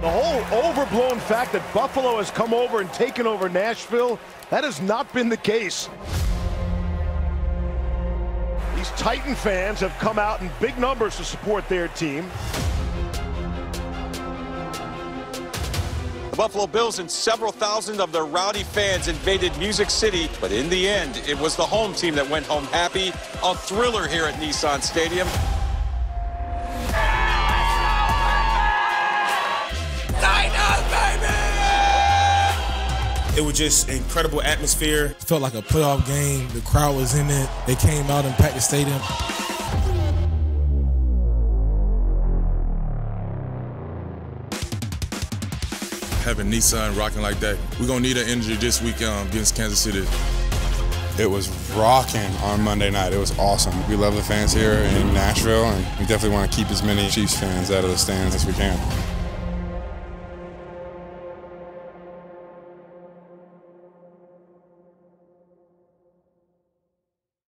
The whole overblown fact that Buffalo has come over and taken over Nashville, that has not been the case. These Titan fans have come out in big numbers to support their team. The Buffalo Bills and several thousand of their rowdy fans invaded Music City, but in the end, it was the home team that went home happy. A thriller here at Nissan Stadium. It was just incredible atmosphere. It felt like a playoff game. The crowd was in it. They came out and packed the stadium. Having Nissan rocking like that, we're gonna need an energy this week um, against Kansas City. It was rocking on Monday night. It was awesome. We love the fans here in Nashville, and we definitely want to keep as many Chiefs fans out of the stands as we can.